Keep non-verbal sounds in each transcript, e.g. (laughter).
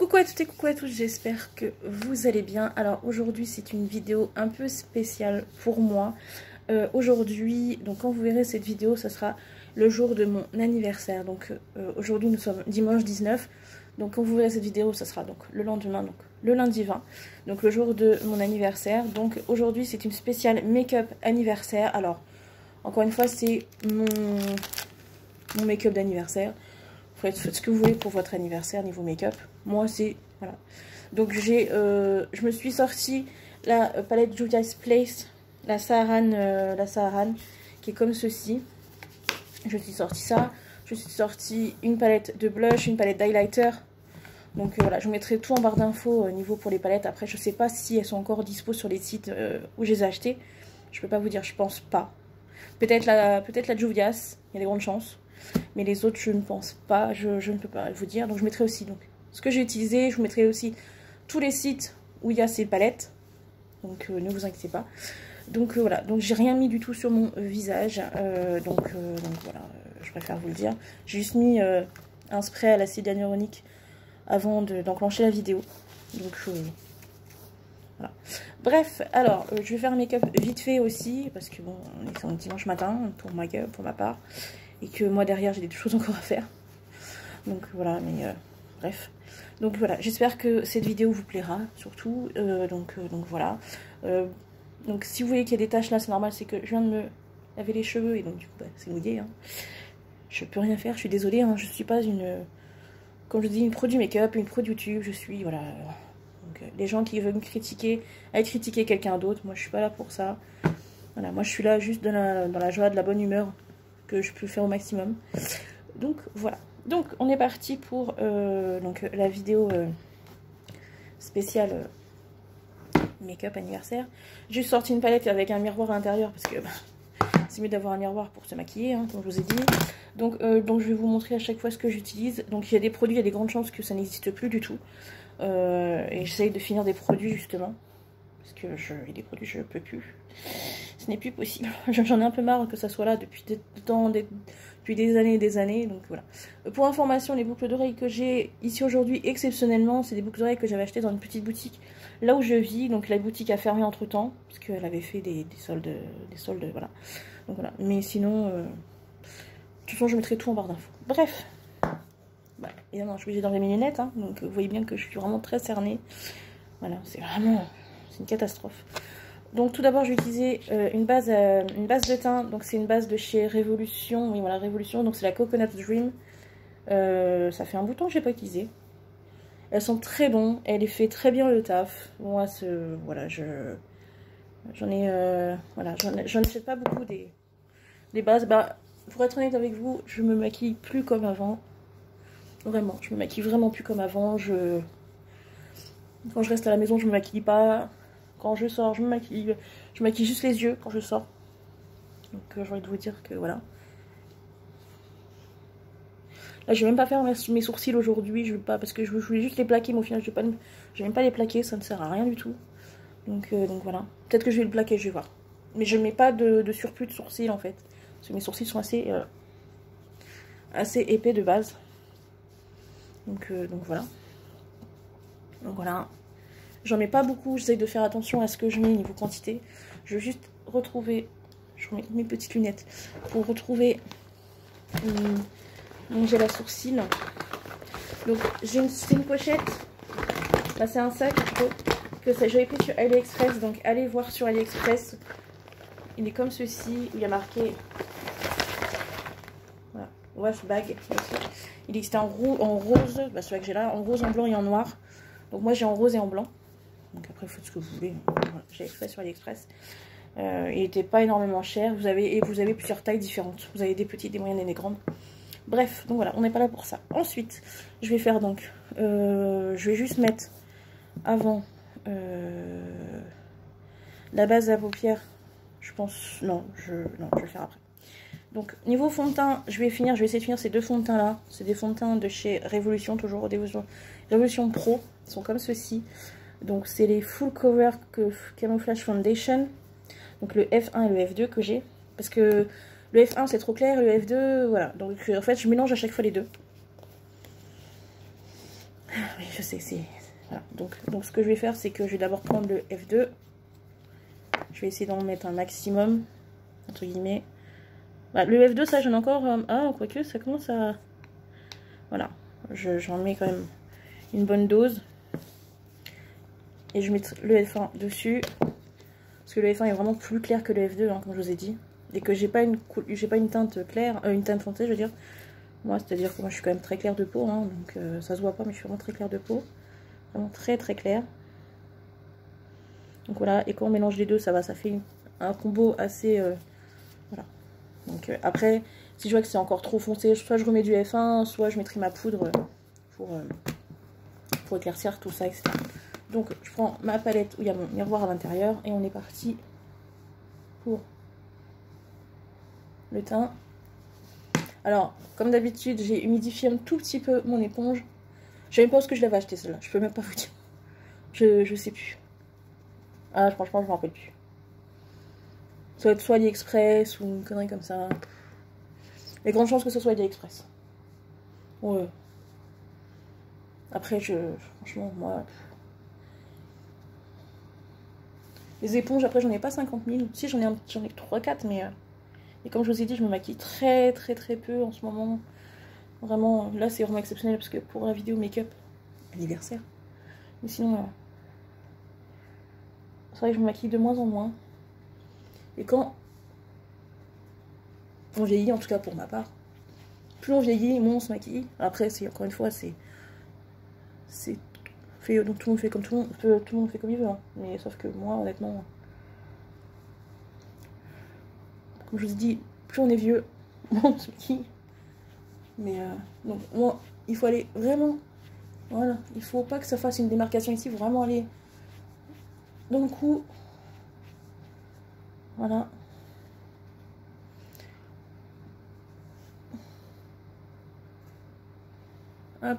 Coucou à toutes et coucou à tous, j'espère que vous allez bien. Alors aujourd'hui c'est une vidéo un peu spéciale pour moi. Euh, aujourd'hui, donc quand vous verrez cette vidéo, ça sera le jour de mon anniversaire. Donc euh, aujourd'hui nous sommes dimanche 19. Donc quand vous verrez cette vidéo, ça sera donc le lendemain, donc le lundi 20. Donc le jour de mon anniversaire. Donc aujourd'hui c'est une spéciale make-up anniversaire. Alors encore une fois c'est mon, mon make-up d'anniversaire. Faites, ce que vous voulez pour votre anniversaire niveau make-up. Moi, c'est... Voilà. Donc, j'ai, euh, je me suis sorti la palette Juvia's Place, la Saharan, euh, la Saharan, qui est comme ceci. Je suis sorti ça. Je suis sorti une palette de blush, une palette d'highlighter. Donc euh, voilà, je vous mettrai tout en barre d'infos au niveau pour les palettes. Après, je sais pas si elles sont encore dispo sur les sites où je les ai achetées. Je peux pas vous dire, je pense pas. Peut-être la, peut-être la Juvia's, il y a des grandes chances. Mais les autres, je ne pense pas, je, ne peux pas vous dire. Donc je mettrai aussi donc, ce que j'ai utilisé. Je vous mettrai aussi tous les sites où il y a ces palettes. Donc euh, ne vous inquiétez pas. Donc euh, voilà, donc j'ai rien mis du tout sur mon visage. Euh, donc, voilà, je préfère vous le dire. J'ai juste mis un spray à l'acide hyaluronique avant d'enclencher la vidéo. Donc voilà. Bref, alors je vais faire un make-up vite fait aussi. Parce que bon, on est dimanche matin pour ma, pour ma part et que moi derrière j'ai des choses (laughs) encore à faire. Donc voilà, mais bref. Donc voilà, j'espère que cette vidéo vous plaira surtout. Euh, donc, euh, donc voilà. donc si vous voyez qu'il y a des taches là, c'est normal, c'est que je viens de me laver les cheveux et donc du coup bah, c'est mouillé. Hein. Je peux rien faire, je suis désolée, hein, je suis pas une, comme je dis, une produit make-up, une produit YouTube, je suis, voilà. Les gens qui veulent me critiquer, aller critiquer quelqu'un d'autre, moi je suis pas là pour ça. Voilà, moi je suis là juste dans la joie, de la bonne humeur que je peux faire au maximum. Donc voilà. Donc on est parti pour euh, donc, la vidéo euh, spéciale euh, make-up anniversaire. J'ai sorti une palette avec un miroir à l'intérieur parce que bah, c'est mieux d'avoir un miroir pour se maquiller, hein, comme je vous ai dit. Donc, je vais vous montrer à chaque fois ce que j'utilise. Donc il y a des produits, il y a des grandes chances que ça n'existe plus du tout. et j'essaye de finir des produits justement. Parce que je, des produits je peux plus ce n'est plus possible. (laughs) J'en ai un peu marre que ça soit là depuis des, depuis des années et des années. Donc voilà. Pour information, les boucles d'oreilles que j'ai ici aujourd'hui, exceptionnellement, c'est des boucles d'oreilles que j'avais achetées dans une petite boutique là où je vis. Donc la boutique a fermé entre temps, parce qu'elle avait fait des, soldes, des soldes, voilà. Donc voilà. Mais sinon, euh, de toute façon, je mettrai tout en barre d'infos. Bref. Évidemment, je suis obligée d'enlever mes lunettes, hein. donc vous voyez bien que je suis vraiment très cernée. Voilà, c'est vraiment, c'est une catastrophe. Donc tout d'abord, j'ai utilisé euh, une, base, euh, une base de teint. Donc c'est une base de chez Révolution. Oui, voilà, Révolution. Donc c'est la Coconut Dream. Euh, ça fait un bouton que j'ai pas utilisé. Elles sont très bonnes. Elle fait très bien le taf. Moi, ce, voilà, je j'en ai, voilà, j'en achète pas beaucoup des, bases. Bah, pour être honnête avec vous, je me maquille plus comme avant. Vraiment, je me maquille vraiment plus comme avant. Je, quand je reste à la maison, je me maquille pas. Quand je sors, je me maquille. Je maquille juste les yeux quand je sors. Donc euh, j'ai envie de vous dire que voilà. Là, je vais même pas faire mes sourcils aujourd'hui. Je veux pas parce que je voulais juste les plaquer, mais au final, je vais vais même pas les plaquer. Ça ne sert à rien du tout. Donc, euh, voilà. Peut-être que je vais le plaquer, je vais voir. Mais je mets pas de, surplus de sourcils en fait. Parce que mes sourcils sont assez, euh, épais de base. Donc, donc voilà. Donc voilà. J'en mets pas beaucoup, j'essaye de faire attention à ce que je mets niveau quantité. Je veux juste retrouver, je remets mes petites lunettes, pour retrouver mon gel à. Donc j'ai une, pochette, là c'est un sac que j'avais pris sur AliExpress, donc allez voir sur AliExpress. Il est comme ceci, il y a marqué voilà, bag. Il en, en rose, bah celui que j'ai là, en rose, en blanc et en noir. Donc moi j'ai en rose et en blanc. Après, faites ce que vous voulez. J'ai fait sur AliExpress. Euh, il n'était pas énormément cher. Vous avez, et vous avez plusieurs tailles différentes. Vous avez des petites, des moyennes et des grandes. Bref, donc voilà, on n'est pas là pour ça. Ensuite, je vais faire donc... Euh, je vais juste mettre avant euh, la base à paupières. Je pense... Non je, non, je vais le faire après. Donc, niveau fond de teint, je vais finir, je vais essayer de finir ces deux fonds de teint là. C'est des fonds de teint de chez Révolution, toujours Révolution, Révolution Pro. Ils sont comme ceci. Donc c'est les Full Cover Camouflage Foundation. Donc le F1 et le F2 que j'ai. Parce que le F1 c'est trop clair, le F2, voilà. Donc en fait je mélange à chaque fois les deux. je sais, c'est... Voilà. Donc, donc ce que je vais faire, c'est que je vais d'abord prendre le F2. Je vais essayer d'en mettre un maximum, entre guillemets. Bah, le F2, ça, j'en ai encore... Ah, quoique, ça commence à... Voilà. J'en mets quand même une bonne dose. Et je mets le F1 dessus. Parce que le F1 est vraiment plus clair que le F2, hein, comme je vous ai dit. Et que j'ai pas une j'ai pas une teinte claire, euh, une teinte foncée, je veux dire. Moi, c'est-à-dire que moi, je suis quand même très claire de peau, hein, donc euh, ça se voit pas, mais je suis vraiment très claire de peau. Vraiment très très claire. Donc voilà, et quand on mélange les deux, ça va, ça fait un combo assez... Euh, voilà. Donc après, si je vois que c'est encore trop foncé, soit je remets du F1, soit je mettrai ma poudre pour, pour éclaircir tout ça, etc. Donc je prends ma palette où il y a mon miroir à l'intérieur et on est parti pour le teint. Alors, comme d'habitude, j'ai humidifié un tout petit peu mon éponge. Je sais même pas où que je l'avais acheté celle-là. Je peux même pas vous dire. Je, je sais plus. Ah, franchement, je m'en rappelle plus. Être soit AliExpress ou une connerie comme ça. Il y a grandes chances que ce soit AliExpress. Ouais. Après, je. Franchement, moi. Les éponges, après, j'en ai pas 50 000. Si, j'en ai, ai 3-4, mais... Euh, et comme je vous ai dit, je me maquille très, très, très peu en ce moment. Vraiment, là, c'est vraiment exceptionnel, parce que pour la vidéo make-up anniversaire. Mais sinon, euh, c'est vrai que je me maquille de moins en moins. Et quand on vieillit, en tout cas pour ma part, plus on vieillit, moins on se maquille. Après, c'est encore une fois, c'est c'est fait, donc tout le monde fait comme tout le monde, tout le monde fait comme il veut. Hein. Mais sauf que moi, honnêtement, comme je vous ai dit, plus on est vieux, (laughs) moins on se maquille. Mais euh, donc moi, il faut aller vraiment, voilà, il faut pas que ça fasse une démarcation ici, il faut vraiment aller dans le cou. Voilà. Hop.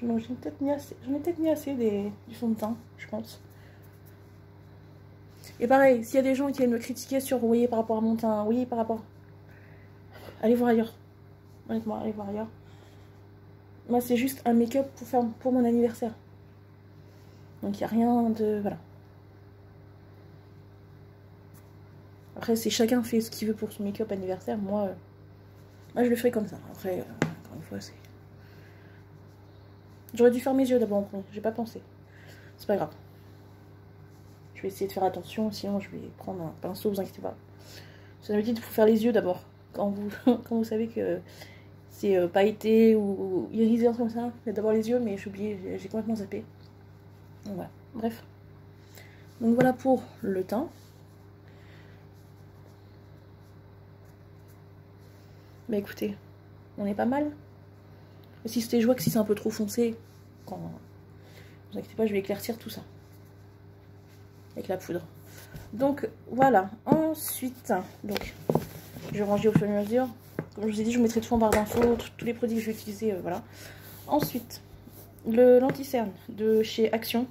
J'en ai peut-être mis assez, mis assez des, du fond de teint, je pense. Et pareil, s'il y a des gens qui viennent me critiquer sur, voyez, par rapport à mon teint, oui, par rapport... Allez voir ailleurs. Honnêtement, allez voir ailleurs. Moi, c'est juste un make-up pour faire pour mon anniversaire. Donc, il n'y a rien de... Voilà. Après, c'est chacun fait ce qu'il veut pour son make-up anniversaire. Moi, euh, moi, je le fais comme ça. Après, euh, encore une fois, c'est... J'aurais dû faire mes yeux d'abord en premier, j'ai pas pensé. C'est pas grave. Je vais essayer de faire attention, sinon je vais prendre un pinceau, vous inquiétez pas. Ça veut dire qu'il faut faire les yeux d'abord. Quand vous, (laughs) quand vous savez que c'est euh, pailleté ou, irisé, comme ça, faites d'abord les yeux, mais j'ai oublié, j'ai complètement zappé. Donc voilà, bref. Donc voilà pour le teint. Bah écoutez, on est pas mal. Si c'était, je vois que si c'est un peu trop foncé, quand... vous inquiétez pas, je vais éclaircir tout ça. Avec la poudre. Donc voilà. Ensuite, donc, je vais ranger au fur et à mesure. Comme je vous ai dit, je vous mettrai tout en barre d'infos, tous les produits que je vais utiliser, euh, voilà. Ensuite, le lenticerne de chez Action.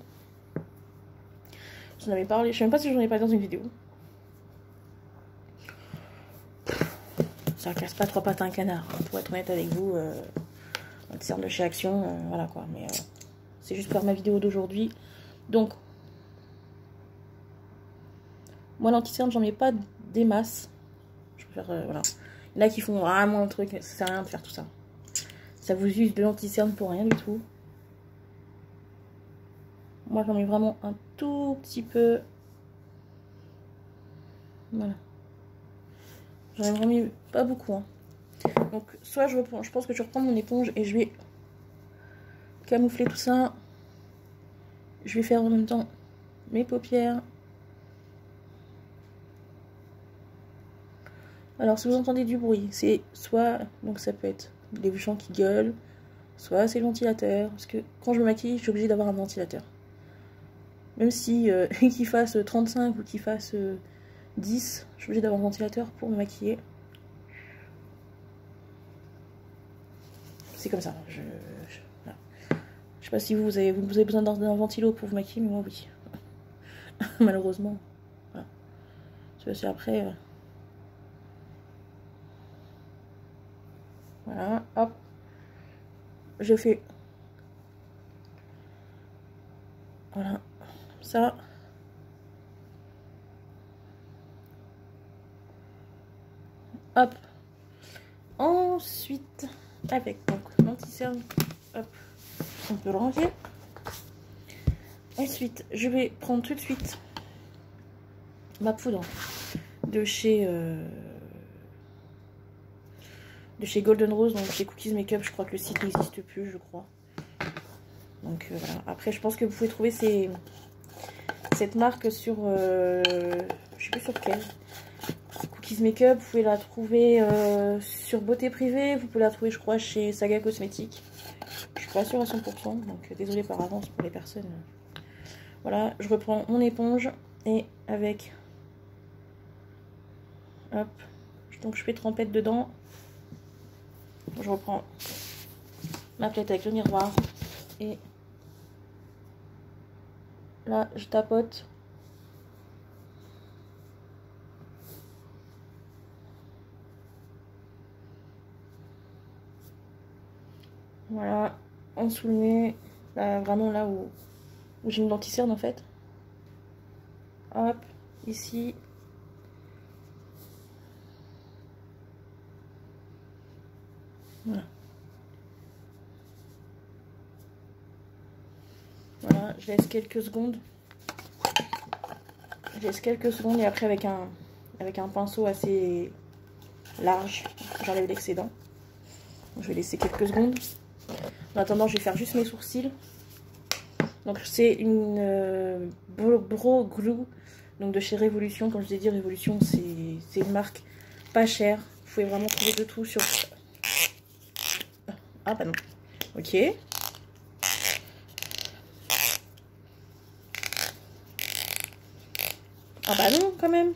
J'en avais parlé, je sais même pas si j'en ai parlé dans une vidéo. Ça casse pas trois pattes à un canard, hein, pour être honnête avec vous. Euh, Lenticerne de chez Action, euh, voilà quoi. Mais euh, c'est juste pour ma vidéo d'aujourd'hui. Donc, moi l'anticerne, j'en mets pas des masses. Je préfère, euh, voilà. Il y en a qui font vraiment un truc, ça sert à rien de faire tout ça. Ça vous use de l'anticerne pour rien du tout. Moi j'en mets vraiment un tout petit peu. Voilà. J'en ai vraiment pas beaucoup. Hein. Donc soit je, reprends, je pense que je reprends mon éponge et je vais camoufler tout ça. Je vais faire en même temps mes paupières. Alors si vous entendez du bruit, c'est soit, donc ça peut être les gens qui gueulent, soit c'est le ventilateur, parce que quand je me maquille, je suis obligée d'avoir un ventilateur. Même si euh, (laughs) qu'il fasse 35 ou qu'il fasse 10, euh, je suis obligée d'avoir un ventilateur pour me maquiller. C'est comme ça. Je, je, sais pas si vous, avez, vous avez besoin d'un ventilo pour vous maquiller, mais moi oui. (laughs) Malheureusement. Voilà. C'est après. Euh, voilà, hop. Je fais Voilà, ça. Hop. Ensuite, avec donc hop, on peut le ranger. Ensuite, je vais prendre tout de suite ma poudre de chez euh, de chez Golden Rose, donc chez Cookies Makeup. Je crois que le site n'existe plus, je crois. Donc euh. Après, je pense que vous pouvez trouver ces, cette marque sur, euh, je sais plus sur quelle. Cookies Makeup, vous pouvez la trouver sur Beauté Privée. Vous pouvez la trouver, je crois, chez Saga Cosmétiques. Je suis pas sûre à 100%, donc désolé par avance pour les personnes. Voilà, je reprends mon éponge et avec Hop. Donc je fais trempette dedans. Je reprends ma plate avec le miroir. Et là, je tapote. Voilà, en sous le nez, vraiment là où, où j'ai une lenticerne en fait. Hop, ici, Voilà. Voilà, je laisse quelques secondes. Je laisse quelques secondes et après avec un, avec un pinceau assez large, j'enlève l'excédent. Je vais laisser quelques secondes. En attendant, je vais faire juste mes sourcils. Donc c'est une euh, Bro Glue donc de chez Révolution. Comme je vous ai Révolution c'est une marque pas chère. Vous pouvez vraiment trouver de tout sur ah bah non. Ok. Ah bah non, quand même.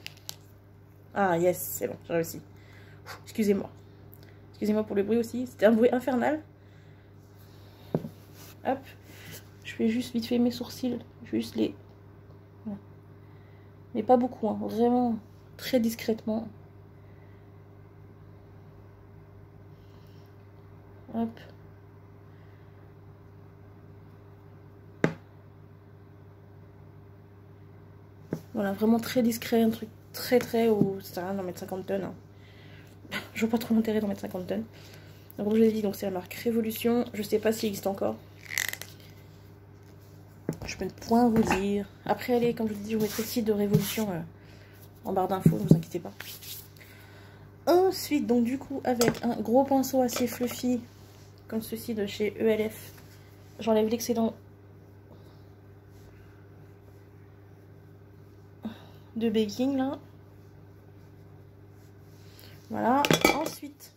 Ah yes, c'est bon, j'ai réussi. Excusez-moi. Excusez-moi pour le bruit aussi. C'était un bruit infernal. Hop. Je fais juste vite fait mes sourcils. Juste les... Mais pas beaucoup, hein. Vraiment très discrètement. Hop. Voilà, vraiment très discret, un truc très très haut. Ça sert à rien d'en mettre 50 tonnes. Hein. Je vois pas trop l'intérêt d'en mettre 50 tonnes. Donc je l'ai dit, c'est la marque Révolution. Je sais pas s'il existe encore. Je peux ne point vous dire. Après, allez, comme je vous dis, je vous mettrai le site de Révolution euh, en barre d'infos, ne vous inquiétez pas. Ensuite, donc du coup, avec un gros pinceau assez fluffy, comme ceci de chez ELF. J'enlève l'excédent de baking là. Voilà. Ensuite,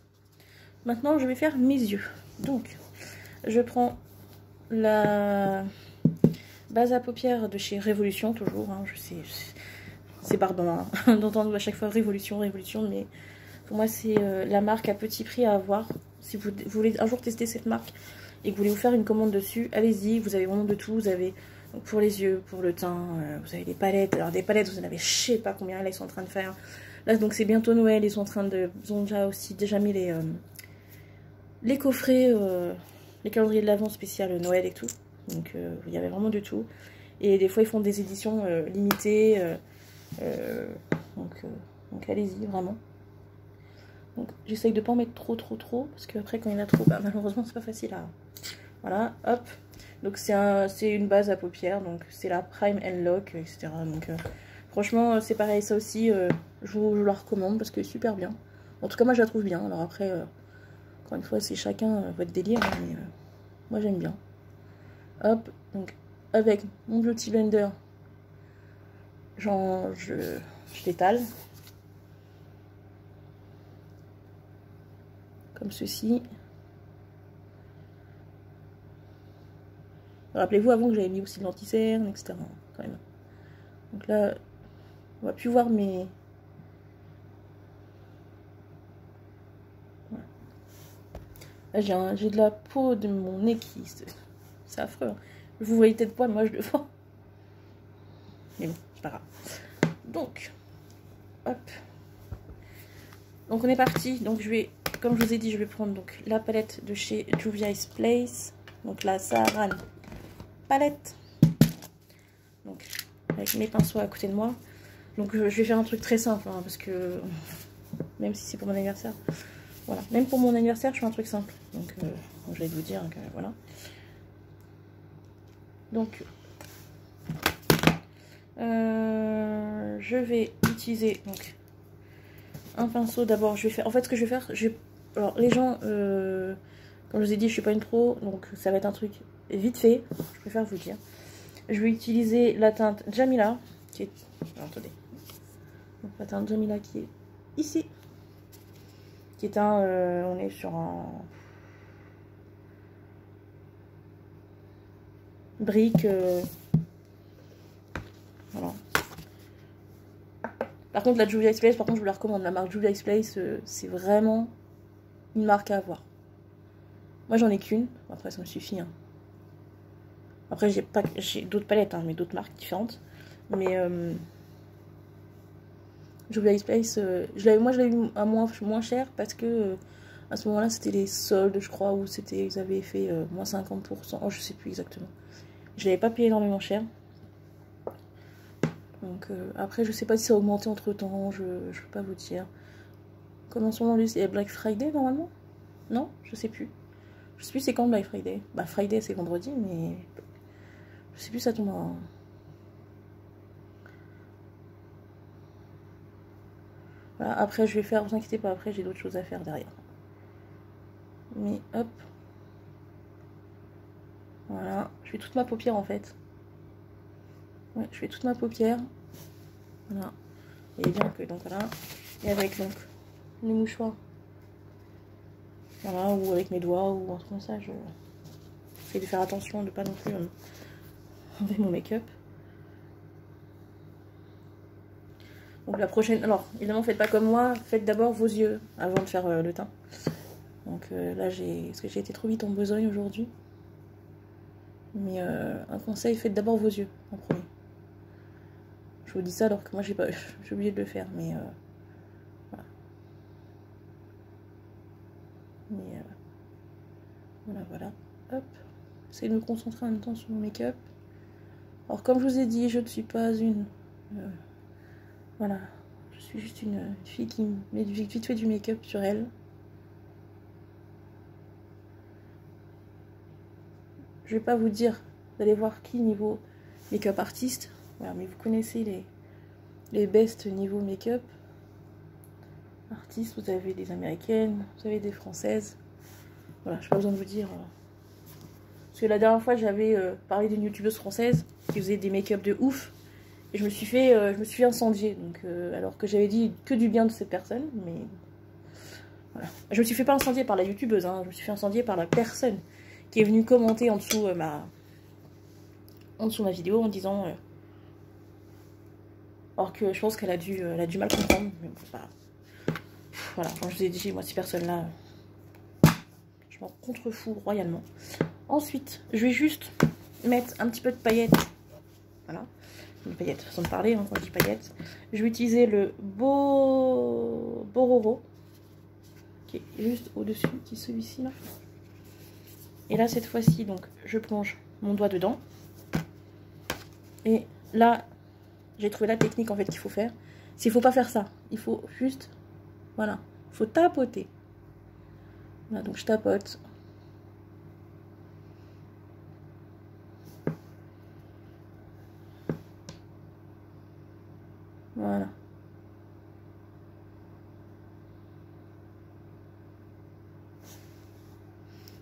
maintenant je vais faire mes yeux. Donc, je prends la base à paupières de chez Révolution, toujours. Hein, je sais, c'est pardon hein, (laughs) d'entendre à chaque fois Révolution, Révolution, mais pour moi c'est euh, la marque à petit prix à avoir si vous, voulez un jour tester cette marque et que vous voulez vous faire une commande dessus, allez-y, vous avez vraiment de tout. Vous avez pour les yeux, pour le teint, euh, vous avez des palettes. Alors des palettes, vous en avez je sais pas combien là ils sont en train de faire. Là donc c'est bientôt Noël, ils sont en train de. Ils ont déjà aussi déjà mis les, euh, les coffrets, les calendriers de l'avant spécial Noël et tout. Donc il y avait vraiment de tout. Et des fois ils font des éditions limitées. donc donc allez-y vraiment. Donc j'essaye de pas en mettre trop trop trop parce qu'après quand il y en a trop, bah, malheureusement c'est pas facile à... Voilà, hop. Donc c'est une base à paupières, donc c'est la Prime and Lock, etc. Donc euh, franchement c'est pareil, ça aussi euh, je, vous, la recommande parce qu'elle est super bien. En tout cas moi je la trouve bien, alors après, euh, encore une fois c'est chacun votre délire, hein, mais moi j'aime bien. Hop, donc avec mon Beauty Blender, genre je, l'étale. comme ceci. Rappelez-vous avant que j'avais mis aussi de l'anticerne, etc. Quand même. Donc là, on va plus voir mes... J'ai de la peau de mon nez qui... C'est affreux. Hein. Vous voyez peut-être pas, moi je le (laughs) vois. Mais bon, c'est pas grave. Donc, hop. Donc on est parti. Donc je vais comme je vous ai dit, je vais prendre donc la palette de chez Juvia's Place. Donc la Saharan palette. Donc, avec mes pinceaux à côté de moi. Donc, je vais faire un truc très simple, hein, parce que (laughs) même si c'est pour mon anniversaire, voilà. Même pour mon anniversaire, je fais un truc simple. Donc, euh, je vais vous dire que voilà. Donc, euh, je vais utiliser un pinceau d'abord. Je vais faire. En fait, ce que je vais faire, je alors les gens, euh, comme je vous ai dit, je suis pas une pro, donc ça va être un truc vite fait. Je préfère vous dire. Je vais utiliser la teinte Jamila, qui est. attendez. la teinte Jamila qui est ici. Qui est un. Euh, on est sur un. Brique. Euh, voilà. Par contre, la Julia Place, par contre, je vous la recommande. La marque Julia Place, euh, c'est vraiment une marque à avoir. Moi, j'en ai qu'une. Après, ça me suffit. Hein. Après, j'ai pas, j'ai d'autres palettes, hein, mais d'autres marques différentes. Mais euh, Julia Place, euh, moi, je l'ai eu à moins, moins cher parce que euh, à ce moment-là, c'était les soldes, je crois, où c'était, ils avaient fait moins 50%. Oh, je sais plus exactement. Je l'avais pas payé énormément cher. Donc euh, après, je sais pas si ça a augmenté entre temps, je ne peux pas vous dire. Comment son nom Il y a Black Friday normalement? Non? Je sais plus. Je sais plus c'est quand Black Friday. Bah Friday c'est vendredi, mais je sais plus ça tombe. Voilà, après je vais faire, vous inquiétez pas, après j'ai d'autres choses à faire derrière. Mais hop. Voilà, je fais toute ma paupière en fait. Ouais, je fais toute ma paupière. Voilà. Et bien que, donc voilà. Et avec donc les mouchoirs. Voilà, ou avec mes doigts ou un truc comme ça, je fais de faire attention de pas non plus euh, enlever mon make-up. Donc la prochaine, alors évidemment faites pas comme moi, faites d'abord vos yeux avant de faire euh, le teint. Donc euh, là j'ai, parce que j'ai été trop vite en besogne aujourd'hui. Mais un conseil, faites d'abord vos yeux en premier. Je vous dis ça alors que moi j'ai pas (laughs) j'ai oublié de le faire mais euh, voilà. Mais euh, voilà voilà. Hop. J'essaie de me concentrer en même temps sur mon make-up. Alors comme je vous ai dit, je ne suis pas une euh, voilà, je suis juste une, fille qui met vite fait du make-up sur elle. Je vais pas vous dire d'aller voir qui niveau make-up artiste mais vous connaissez les, les best niveau make-up. Artistes, vous avez des américaines, vous avez des françaises. Voilà, je n'ai pas besoin de vous dire. Euh. Parce que la dernière fois, j'avais euh, parlé d'une youtubeuse française qui faisait des make-up de ouf. Et je me suis fait, euh, je me suis incendiée. Donc, alors que j'avais dit que du bien de cette personne. Mais voilà. Je me suis fait pas incendier par la youtubeuse. Hein, je me suis fait incendier par la personne qui est venue commenter en dessous ma en dessous ma vidéo en disant Or que je pense qu'elle a, dû, elle a du mal comprendre. Mais bah, voilà, quand je vous ai dit, moi, ces personnes-là, je m'en contrefous royalement. Ensuite, je vais juste mettre un petit peu de paillettes. Voilà, une paillettes, façon de parler, hein, quand je dis paillettes. Je vais utiliser le Bo... Bororo, qui est juste au-dessus, qui est celui-ci là. Et là, cette fois-ci, donc, je plonge mon doigt dedans. Et là, j'ai trouvé la technique en fait qu'il faut faire. S'il faut pas faire ça, il faut juste, voilà, il faut tapoter. Donc je tapote. Voilà.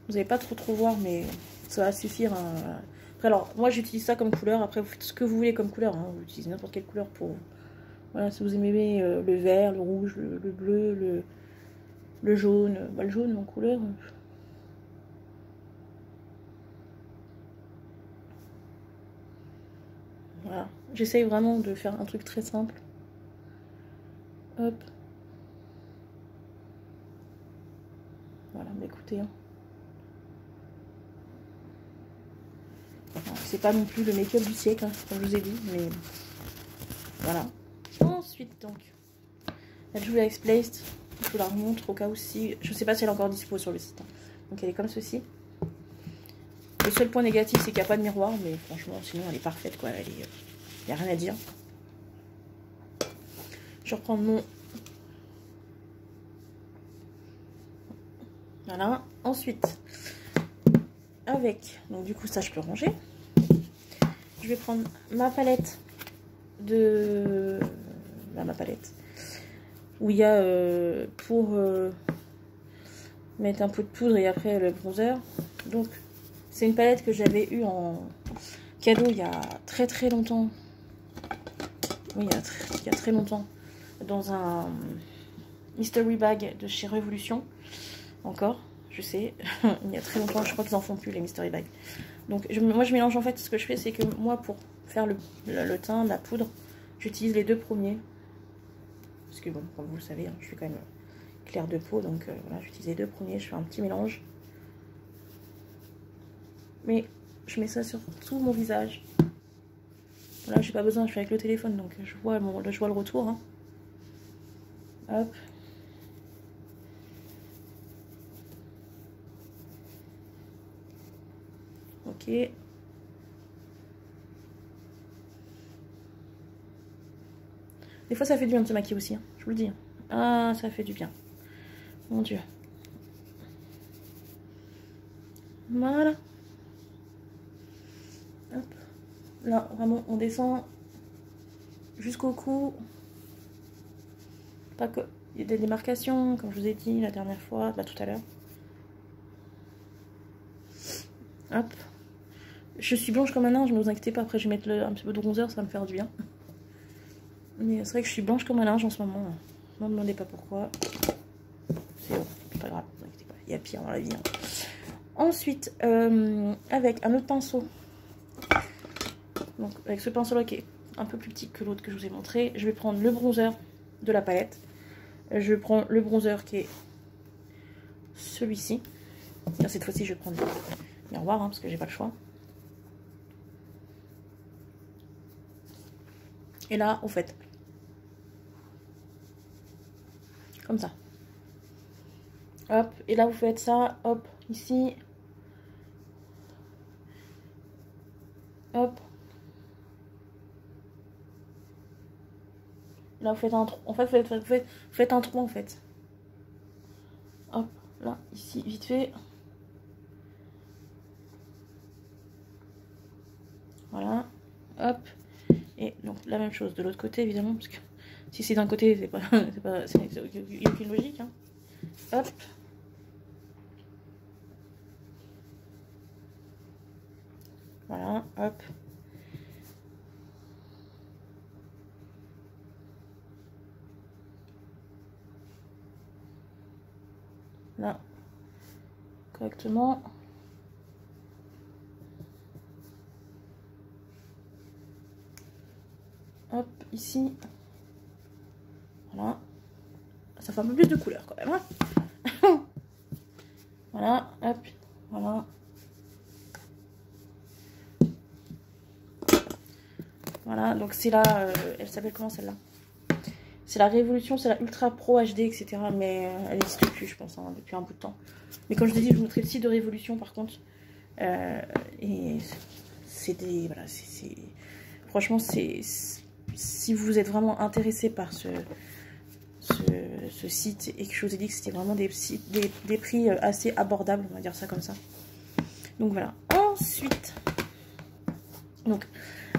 Vous n'allez pas trop trop voir, mais ça va suffire. Hein alors, moi j'utilise ça comme couleur. Après, vous faites ce que vous voulez comme couleur. Hein. Vous utilisez n'importe quelle couleur pour... Voilà, si vous aimez euh, le vert, le rouge, le, bleu, le, le jaune. Bah, le jaune en couleur... Voilà. J'essaye vraiment de faire un truc très simple. Hop. Voilà, mais écoutez... Hein. C'est pas non plus le make-up du siècle, hein, comme je vous ai dit, mais voilà. Ensuite, donc, la Julia X-Placed, je vous la remontre au cas où si... Je sais pas si elle est encore dispo sur le site. Hein. Donc elle est comme ceci. Le seul point négatif, c'est qu'il n'y a pas de miroir, mais franchement, sinon elle est parfaite, quoi. Elle est, Il n'y a rien à dire. Je reprends mon... Voilà. Ensuite, avec... Donc du coup, ça, je peux ranger. Je vais prendre ma palette de... ma palette. Où il y a euh, pour euh, mettre un peu de poudre et après le bronzer. Donc, c'est une palette que j'avais eue en cadeau il y a très très longtemps. Oui, il y a très, longtemps. Dans un mystery bag de chez Révolution. Encore, je sais. (laughs) il y a très longtemps, je crois qu'ils en font plus les mystery bags. Donc moi je mélange en fait, ce que je fais c'est que moi pour faire le, teint, la poudre, j'utilise les deux premiers. Parce que bon, comme vous le savez, hein, je suis quand même clair de peau, donc euh, voilà, j'utilise les deux premiers, je fais un petit mélange. Mais je mets ça sur tout mon visage. Là, j'ai pas besoin, je suis avec le téléphone, donc je vois, mon, je vois le retour. Hein. Hop. Ok. Des fois, ça fait du bien de se maquiller aussi, hein, je vous le dis. Hein. Ah, ça fait du bien. Mon Dieu. Voilà. Là, vraiment, on descend jusqu'au cou. Pas que... Il y a des démarcations, comme je vous ai dit la dernière fois, bah, tout à l'heure. Hop. Je suis blanche comme un ange, ne vous inquiétez pas. Après, je vais mettre un petit peu de bronzer, ça va me faire du bien. Mais c'est vrai que je suis blanche comme un linge en ce moment. Ne me demandez pas pourquoi. C'est pas grave, vous inquiétez pas. Il y a pire dans la vie. Hein. Ensuite, euh, avec un autre pinceau donc avec ce pinceau là qui est un peu plus petit que l'autre que je vous ai montré, je vais prendre le bronzer de la palette. Je prends le bronzer qui est celui-ci. Cette fois-ci je vais prendre le miroir hein, parce que j'ai pas le choix. Et là, au fait, comme ça. Hop, et là vous faites ça, hop, ici. Hop, Là, vous faites un trou. En fait, vous faites, un trou, en fait. Hop, là, ici, vite fait. Voilà. Hop. Et donc, la même chose de l'autre côté, évidemment, parce que si c'est d'un côté, c'est pas... (laughs) pas... Aucune logique, hein. Hop. Voilà, hop. là correctement. Hop, ici. Voilà. Ça fait un peu plus de couleur quand même. Hein. (laughs) voilà, hop, voilà. Voilà, donc c'est là, euh, elle s'appelle comment celle-là? C'est la Révolution, c'est la Ultra Pro HD, etc. Mais euh, elle n'existe plus, je pense, hein, depuis un bout de temps. Mais comme je l'ai dit, je vous montrerai le site de Révolution, par contre. Euh, et c'est des... Voilà, c'est... Franchement, c'est... Si vous êtes vraiment intéressé par ce, site et que je vous ai dit que c'était vraiment des, prix euh, assez abordables, on va dire ça comme ça. Donc voilà. Ensuite, donc,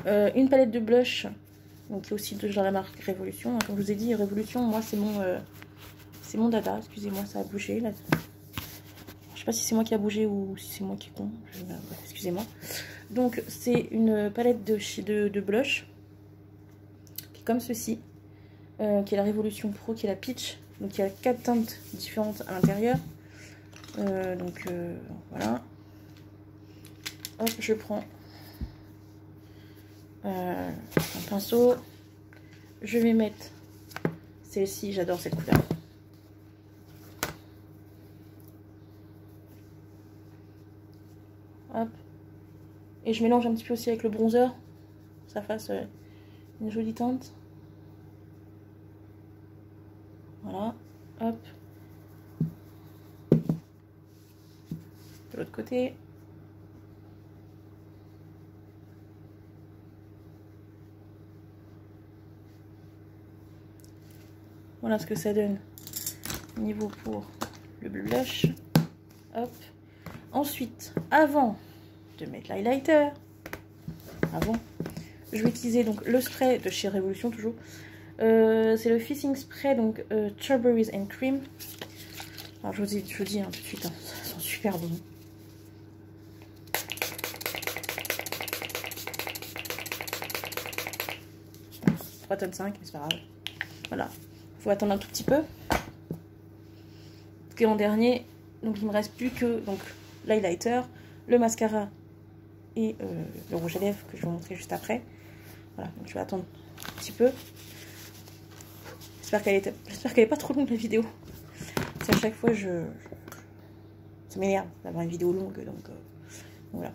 une palette de blush donc il aussi dans la marque Révolution. Comme je vous ai dit, Révolution, moi c'est mon euh, c'est mon dada. Excusez-moi, ça a bougé là. Je sais pas si c'est moi qui a bougé ou si c'est moi qui est con. Excusez-moi. Donc c'est une palette de, de, blush qui est comme ceci, euh, qui est la Révolution Pro, qui est la Peach. Donc il y a quatre teintes différentes à l'intérieur. Euh, donc voilà. Hop, je prends euh, un pinceau. Je vais mettre celle-ci, j'adore cette couleur. Et je mélange un petit peu aussi avec le bronzer. Ça fasse euh, jolie teinte. Voilà, hop. De l'autre côté. Voilà ce que ça donne niveau pour le blush. Hop. Ensuite, avant de mettre l'highlighter, avant je vais utiliser donc le spray de chez Révolution toujours. Euh, c'est le Fissing Spray, donc euh, and Cream. Alors je vous dis, je vous dis hein, tout de suite, hein, ça sent super bon. 3 tonnes 5, mais c'est pas grave. Voilà. Faut attendre un tout petit peu. Parce que dernier, donc il me reste plus que donc l'highlighter, le mascara et euh, le rouge à lèvres que je vais vous montrer juste après. Voilà, donc je vais attendre un petit peu. J'espère qu'elle est, est pas trop longue la vidéo. C'est à chaque fois je, ça m'énerve d'avoir une vidéo longue donc euh, voilà.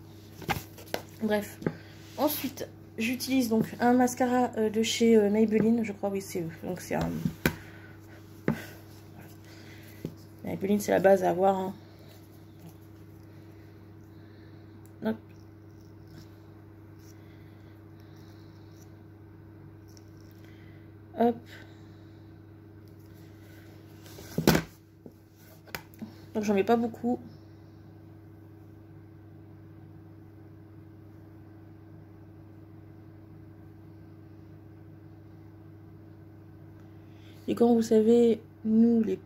Bref. Ensuite, j'utilise donc un mascara euh, de chez Maybelline, je crois oui c'est donc c'est un Maybelline c'est la base à avoir. Hein. Hop. Hop. Donc j'en mets pas beaucoup. Et quand vous savez, nous les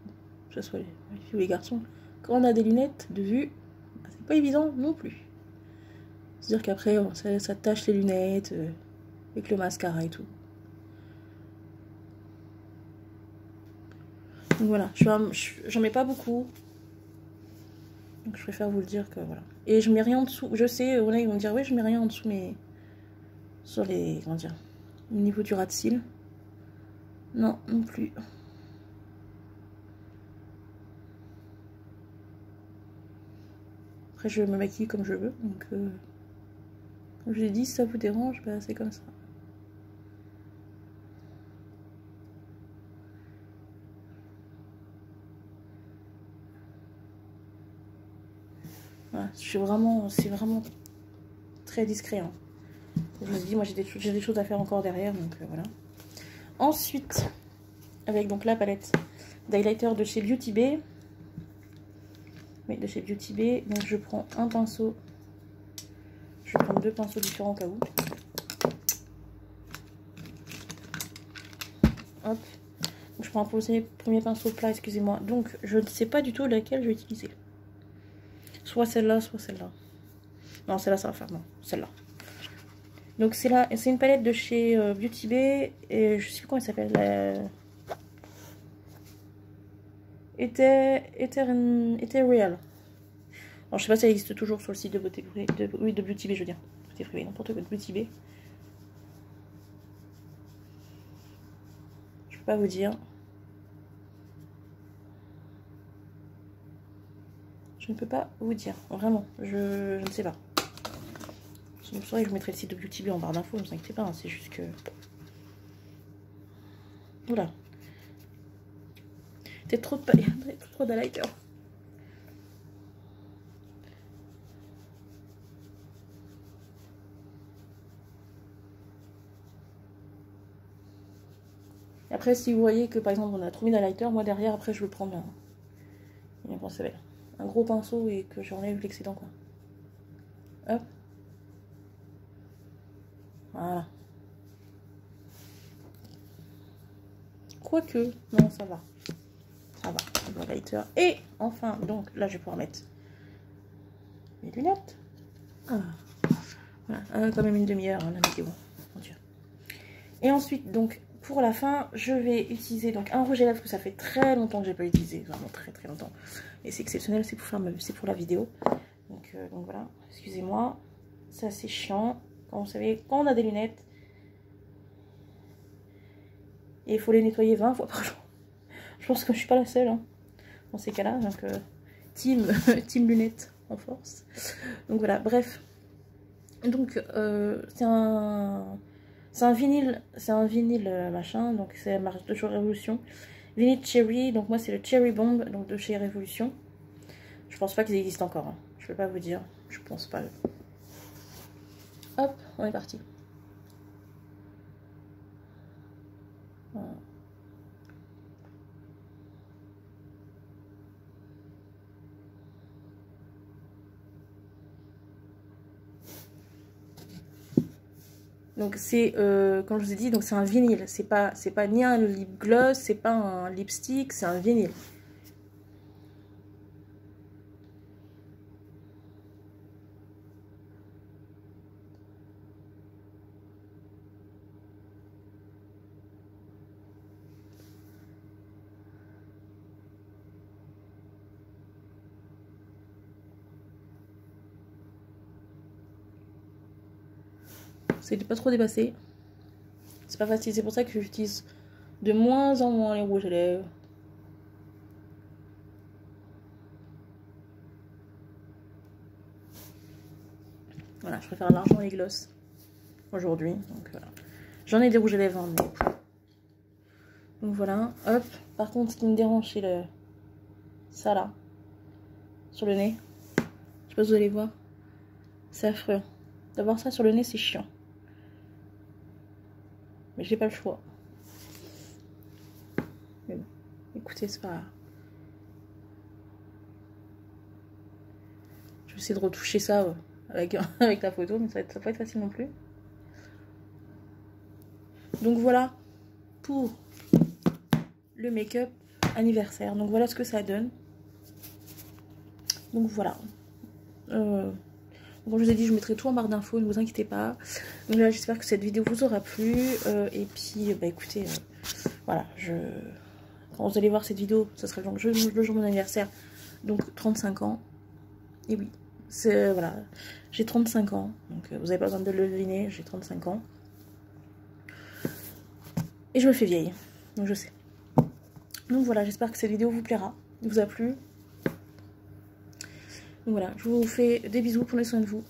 que ce soit les filles ou les garçons, quand on a des lunettes de vue, bah, c'est pas évident non plus. C'est-à-dire qu'après, ça, tâche les lunettes, euh, avec le mascara et tout. Donc voilà, j'en mets pas beaucoup. Donc je préfère vous le dire que voilà. Et je mets rien en dessous. Je sais, on ils vont dire, oui, je mets rien en dessous, mais sur les. Comment dire Au niveau du ras de cils. Non, non plus. Après, je me maquille comme je veux. Donc, euh, comme je l'ai dit, si ça vous dérange, bah, c'est comme ça. Je suis vraiment, c'est vraiment très discret. Hein. Je me dis, moi j'ai des, des, choses à faire encore derrière, donc euh, voilà. Ensuite, avec donc la palette d'highlighter de chez Beauty Bay, de chez Beauty Bay. Donc je prends un pinceau. Je prendre deux pinceaux différents au cas où. Hop. je prends un premier pinceau plat, excusez-moi. Donc je ne sais pas du tout laquelle je vais utiliser. Soit celle-là, soit celle-là. Non, celle-là, ça va faire. Non, celle-là. Donc c'est une palette de chez euh, Beauty Bay. Et je sais plus comment elle s'appelle. La... était, était, était real. Alors je sais pas si ça existe toujours sur le site de beauté de, oui, de Beauty Bay, je veux dire. Beauté privé, n'importe quoi de Beauty Bay. Je peux pas vous dire. Je ne peux pas vous dire, vraiment, je, ne sais pas. Je me que mettrai le site de Beauty en barre d'infos, ne vous inquiétez pas, hein, c'est juste que... Voilà. Peut-être trop de (laughs) trop d'highlighter. Après, si vous voyez que par exemple on a trouvé un lighter, moi derrière, après je le prends bien. Un gros pinceau et que j'enlève l'excédent quoi. Hop. Voilà. Quoique, non, ça va ça va. Et enfin, donc là, je vais pouvoir mettre mes lunettes. Ah. Voilà, ah, quand même une demi-heure, hein, la météo. Mon Dieu. Et ensuite, donc, pour la fin, je vais utiliser donc un rouge à lèvres que ça fait très longtemps que j'ai pas utilisé, vraiment très très longtemps. Et c'est exceptionnel, c'est pour faire, c'est pour la vidéo. Donc, euh, donc voilà, excusez-moi, c'est assez chiant. Quand vous savez, quand on a des lunettes, et il faut les nettoyer 20 fois par jour. Je pense que je suis pas la seule hein, dans ces cas-là. Donc, euh, team, (laughs) team lunettes en force. Donc voilà, bref. Donc, euh, c'est un... C'est un vinyle, c'est un vinyle euh, machin, donc c'est la marque de chez Révolution. Vinyle Cherry, donc moi c'est le Cherry Bomb, donc de chez Révolution. Je pense pas qu'ils existent encore, hein. je peux pas vous dire, je pense pas. Hop, on est parti. Donc c'est, euh, comme je vous ai dit, c'est un vinyle. C'est pas, pas ni un lip gloss, c'est pas un lipstick, c'est un vinyle. C'est de pas trop dépasser. C'est pas facile, c'est pour ça que j'utilise de moins en moins les rouges à lèvres. Voilà, je préfère largement les gloss aujourd'hui. Donc voilà. J'en ai des rouges à lèvres, hein, mais... Donc voilà, hop. Par contre, ce qui me dérange, c'est le... Ça là. Sur le nez. Je sais pas si vous allez voir. C'est affreux. D'avoir ça sur le nez, c'est chiant. J'ai pas le choix. Écoutez, c'est pas Je vais essayer de retoucher ça euh, avec, (laughs) avec la photo, mais ça va, ça va pas être facile non plus. Donc voilà pour le make-up anniversaire. Donc voilà ce que ça donne. Donc voilà. Euh, comme je vous ai dit, je mettrai tout en barre d'infos, ne vous inquiétez pas. Donc là, j'espère que cette vidéo vous aura plu. Euh, et puis, bah écoutez, euh, voilà, je... quand vous allez voir cette vidéo, ce sera le jour, de mon anniversaire. Donc 35 ans. Et oui, c'est voilà, j'ai 35 ans. Donc vous n'avez pas besoin de le deviner, j'ai 35 ans. Et je me fais vieille, donc je sais. Donc voilà, j'espère que cette vidéo vous plaira, vous a plu. Voilà, je vous fais des bisous, prenez soin de vous.